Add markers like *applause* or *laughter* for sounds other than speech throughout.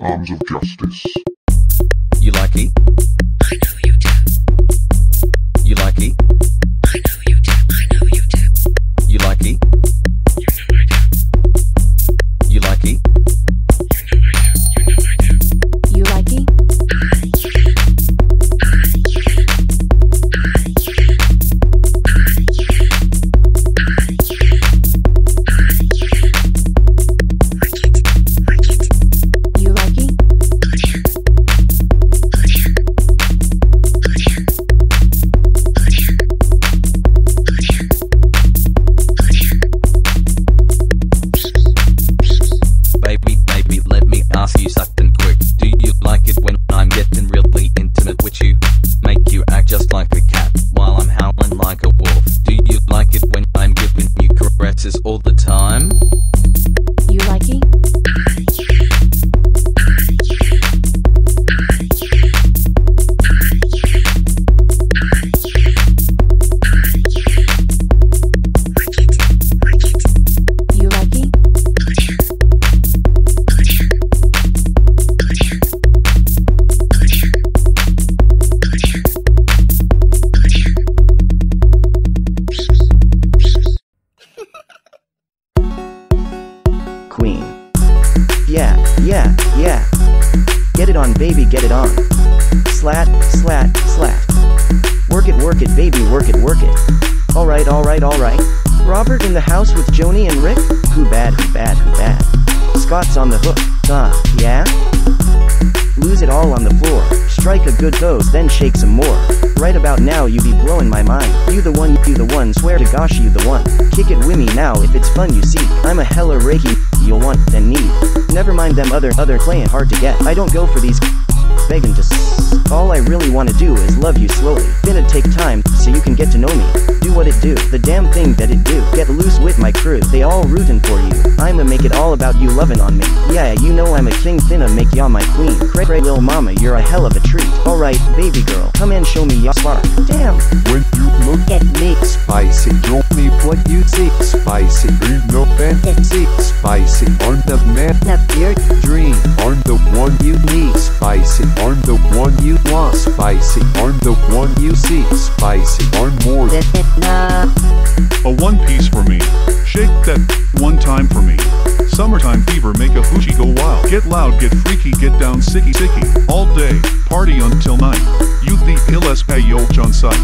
Arms of Justice. You like it? Work it, work it, baby, work it, work it. Alright, alright, alright. Robert in the house with Jony and Rick? Who bad, who bad, who bad? Scott's on the hook. Uh, yeah? Lose it all on the floor. Strike a good pose, then shake some more. Right about now, you be blowing my mind. You the one, you the one, swear to gosh, you the one. Kick it with me now if it's fun you see, I'm a hella reiki, you'll want, then need. Never mind them other, other playing hard to get. I don't go for these begging to s- All I really wanna do is love you slowly. Finna take time, so you can get to know me. Do what it do, the damn thing that it do. Get loose with my crew, they all rootin' for you. I'ma make it all about you loving on me. Yeah, you know I'm a king, finna make ya my queen. Cray cray lil mama, you're a hell of a treat. Alright, baby girl, come and show me ya spark. Damn, When you look at me, spicy. Show me what you see, spicy. Ain't no fantasy, spicy. I'm the man of your dream. I'm the one you need, spicy. I'm the one you want, spicy. I'm the one you see, spicy. I'm more than enough. A one piece for me. Get loud, get freaky, get down sicky sicky. All day, party until night. You the illest payoch on site.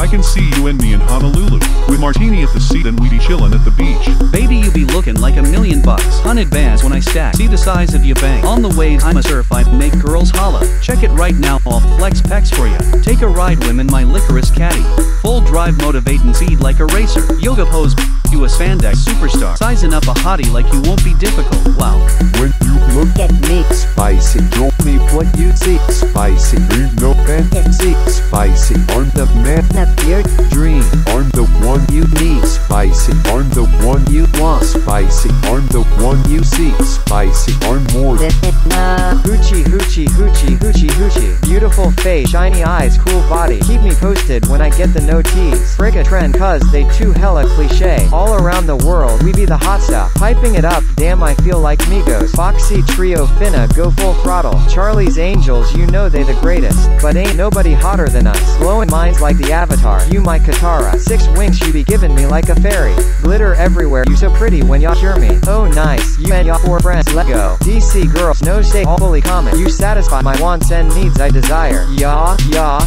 I can see you and me in Honolulu. With martini at the seat and we be chillin' at the beach. Baby, you be looking like a million bucks. Hundred bands when I stack. See the size of your bank. On the waves, I'm a certified make girls holla. Check it right now, I'll flex pecs for ya. Take a ride, women, my licorice caddy. Full drive, motivate and speed like a racer. Yoga pose, you a spandex superstar. Sizing up a hottie like you won't be difficult. Wow. When you look at me, spicy. Show me what you see, spicy. Ain't no fantasy, spicy. I'm the man of your dream. I'm the one you need, spicy. I'm the one you want, spicy. I'm the one you see, spicy. I'm more. Hoochie hoochie hoochie hoochie hoochie. Beautiful face, shiny eyes, cool body. Keep me posted when I get the no tease. Break a trend cause they too hella cliche. All around the world we be the hot stuff. Piping it up, damn I feel like Migos. Foxy trio finna go full throttle. Charlie's Angels, you know they the greatest. But ain't nobody hotter than us. Blowing minds like the Avatar. You my Katara. Six wings you be giving me like a fairy. Glitter everywhere, you so pretty when y'all hear me. Oh nice, you and y'all four friends let go. DC girls, no stay all fully common. You satisfy my wants and needs I desire. Yeah, yeah,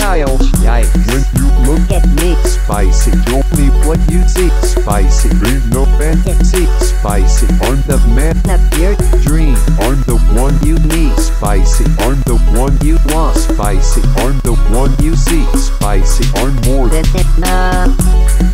yeah. Yikes. When you look at me, spicy. Show me what you see, spicy. Ain't no fantasy, spicy. I'm the man of your dream. I'm the one you need, spicy. I'm the one you want, spicy. I'm the one you see, spicy. I'm more than enough.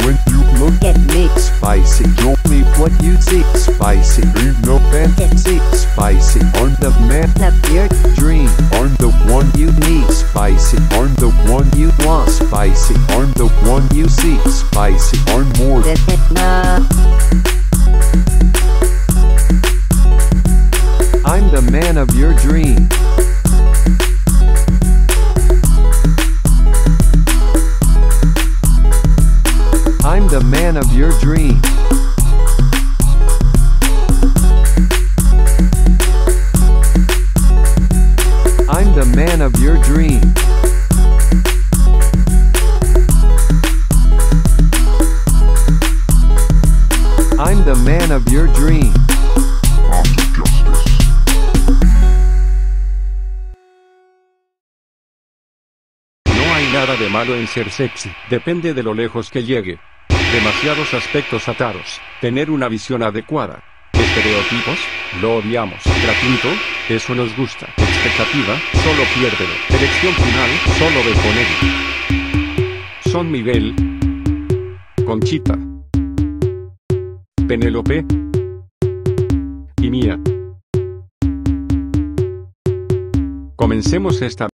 When you look at me, spicy. Me what you see, spicy. Ain't no fantasy, spicy. I'm the man of your dream. I'm the one you need, spicy. I'm the one you want, spicy. I'm the one you see, spicy. I'm more than enough. I'm the man of your dream. I'm the man of your dream. Nada de malo en ser sexy, depende de lo lejos que llegue. Demasiados aspectos atados, tener una visión adecuada. Estereotipos, lo odiamos. Gratuito, eso nos gusta. Expectativa, solo piérdelo. Elección final, solo ve con. Son Miguel, Conchita, Penélope y Mía. Comencemos esta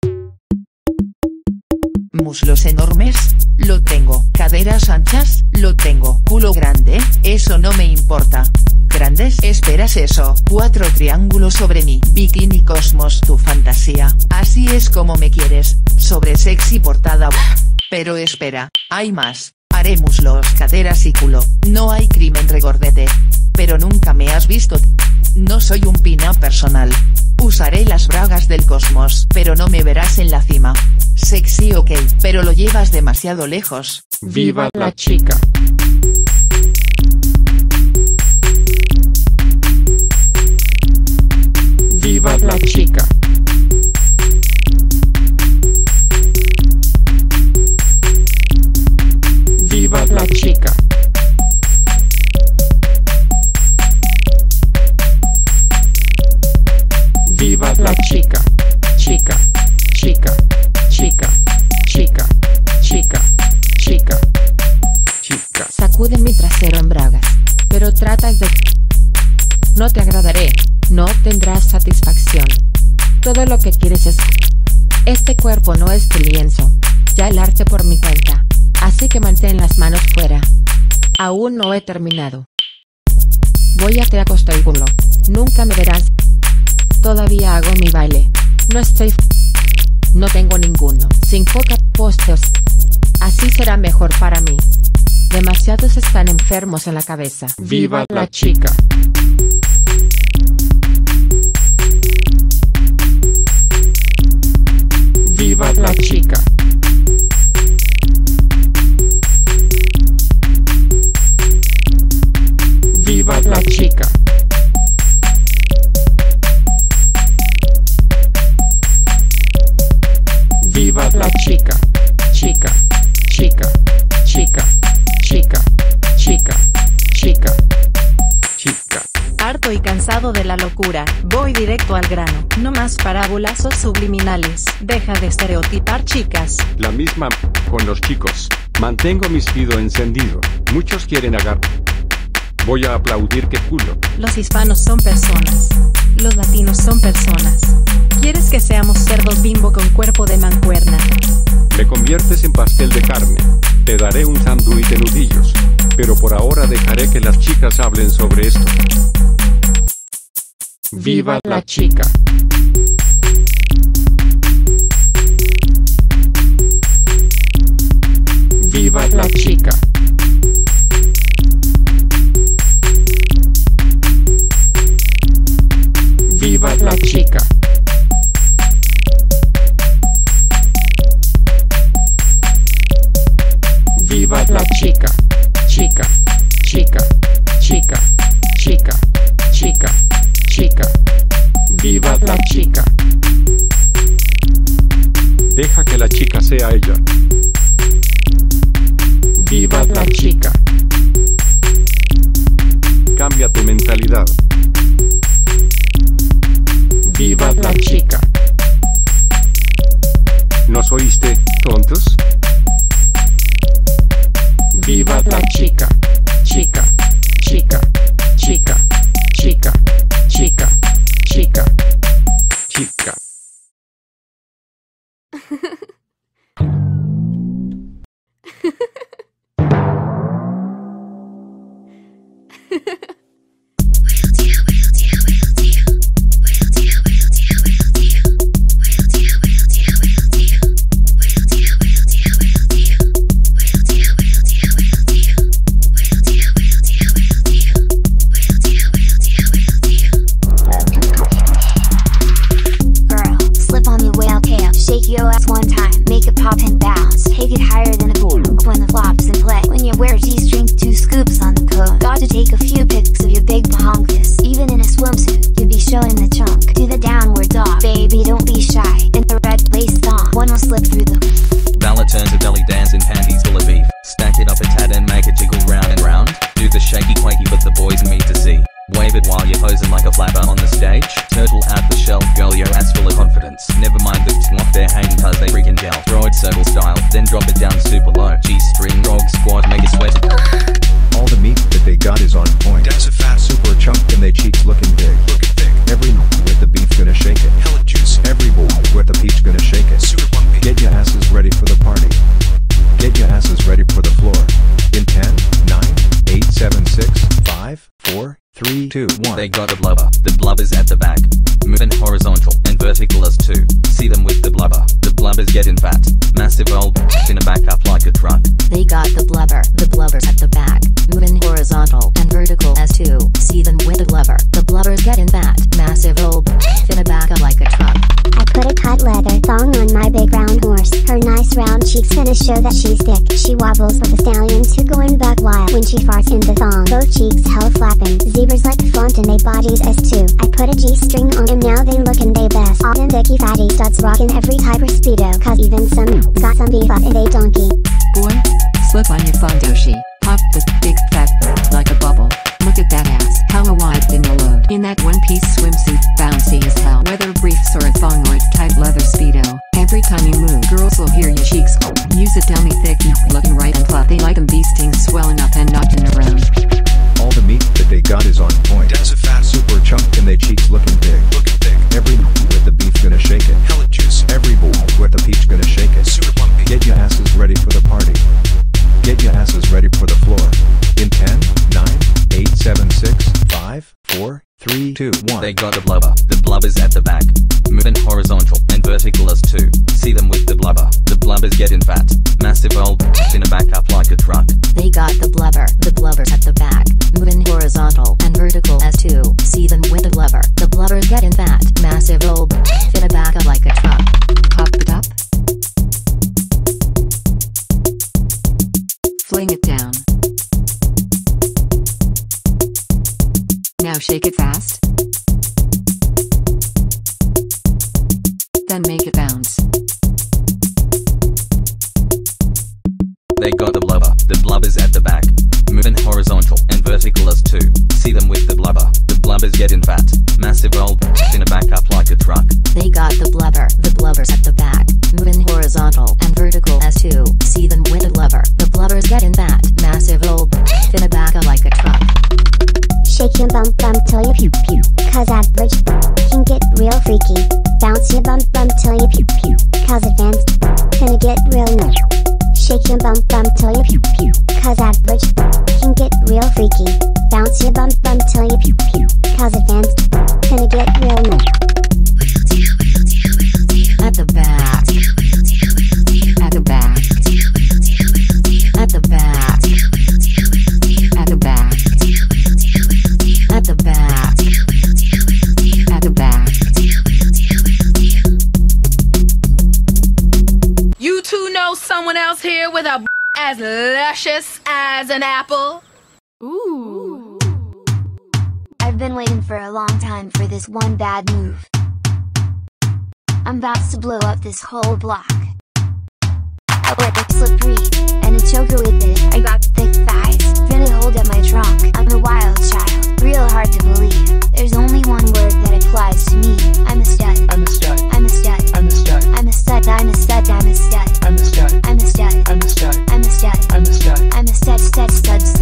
Muslos enormes, lo tengo. Caderas anchas, lo tengo. Culo grande, eso no me importa. Grandes, esperas eso. Cuatro triángulos sobre mí. Bikini Cosmos, tu fantasía. Así es como me quieres. Sobre sexy portada. Pero espera, hay más. Haré muslos, caderas y culo. No hay crimen regordete. Pero nunca me has visto. No soy un pina personal. Usaré las bragas del cosmos, pero no me verás en la cima. Sexy ok, pero lo llevas demasiado lejos. Viva la chica. Tratas de... No te agradaré. No tendrás satisfacción. Todo lo que quieres es... Este cuerpo no es tu lienzo. Ya el arte por mi cuenta. Así que mantén las manos fuera. Aún no he terminado. Voy a te acosto el culo. Nunca me verás. Todavía hago mi baile. No estoy... No tengo ninguno. Sin poca postos. Así será mejor para mí. Demasiados están enfermos en la cabeza. Viva la chica. Directo al grano. No más parábolas o subliminales. Deja de estereotipar chicas. La misma con los chicos. Mantengo mi speedo encendido. Muchos quieren agarrar. Voy a aplaudir que culo. Los hispanos son personas. Los latinos son personas. ¿Quieres que seamos cerdos bimbo con cuerpo de mancuerna? Me conviertes en pastel de carne. Te daré un sándwich de nudillos. Pero por ahora dejaré que las chicas hablen sobre esto. Viva la chica. Deja que la chica sea ella. Viva la chica. Cambia tu mentalidad. Viva la chica. ¿Nos oíste, tontos? Viva la chica. Chica. Chica. Wear G-string, two scoops on the cone. Got to take a few two. See them with the blubber, the blubber's getting fat, massive old finna back up like a truck. I put a cut leather thong on my big round horse. Her nice round cheeks gonna show that she's thick. She wobbles like a stallion too going buck wild when she farts in the thong. Both cheeks hell flapping. Zebras like the font and they bodies S2. I put a G string on them now they lookin' they best. All them dicky fatty studs rockin' every type of speedo. Cause even some got some beef up in they donkey. Boy, slip on your fundoshi. Pop the big ass, hella wide in the load. In that one piece swimsuit, bouncy as hell. Whether briefs or a thong or a tight leather speedo. Every time you move, girls will hear your cheeks. Use a dummy thick, looking right and plump. They like them beasting, swelling up and knocking around. All the meat that they got is on point. That's a fat Super chunk and they cheeks looking big. looking thick. Every with the beef gonna shake it. Hella juicy. Every boy with the peach gonna shake it. Super bumpy. Get your asses ready for the party. Get your asses ready for the floor. In 10, 9, 8, 7, 6, 5, 4, 3, 2, 1. They got a blubber. The blubber's at the back. Moving horizontal and vertical as two. See them with the blubber. The blubber's getting fat. Massive old *laughs* in a back up like a truck. They got the blubber, the blubber's gonna real nut. Shake your bum bum till you pew pew. Cause average can get real freaky. Bounce your bum bum till you pew pew. Cause advanced gonna get real nut. At the back, as luscious as an apple? Ooh. I've been waiting for a long time for this one bad move. I'm about to blow up this whole block. I let it slippery, and a choker with it. I got thick thighs, finna hold up my trunk. I'm a wild child, real hard to believe. There's only one word that applies to me. I'm a stud. I'm a stud. I'm a stud. I'm a stud. I'm a stud. I'm a stud. I'm a stud. I'm a stud. I'm a stud. I'm a stud. I'm a stud. I'm a stud. I'm a stud. Stud. Stud. Stud. Stud.